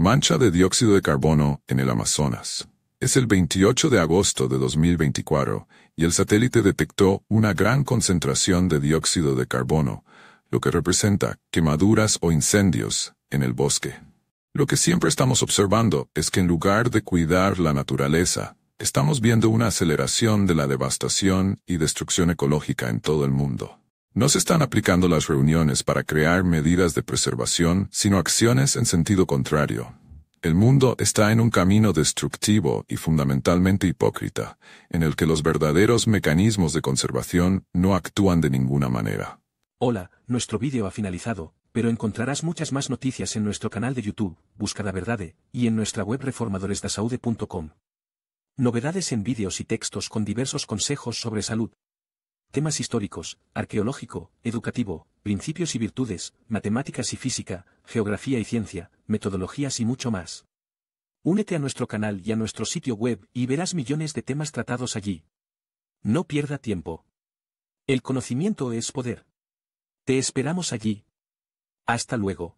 Mancha de dióxido de carbono en el Amazonas. Es el 28 de agosto de 2024 y el satélite detectó una gran concentración de dióxido de carbono, lo que representa quemaduras o incendios en el bosque. Lo que siempre estamos observando es que en lugar de cuidar la naturaleza, estamos viendo una aceleración de la devastación y destrucción ecológica en todo el mundo. No se están aplicando las reuniones para crear medidas de preservación, sino acciones en sentido contrario. El mundo está en un camino destructivo y fundamentalmente hipócrita, en el que los verdaderos mecanismos de conservación no actúan de ninguna manera. Hola, nuestro vídeo ha finalizado, pero encontrarás muchas más noticias en nuestro canal de YouTube, Busca la Verdade, y en nuestra web reformadoresdasaude.com. Novedades en vídeos y textos con diversos consejos sobre salud, Temas históricos, arqueológico, educativo, principios y virtudes, matemáticas y física, geografía y ciencia, metodologías y mucho más. Únete a nuestro canal y a nuestro sitio web y verás millones de temas tratados allí. No pierda tiempo. El conocimiento es poder. Te esperamos allí. Hasta luego.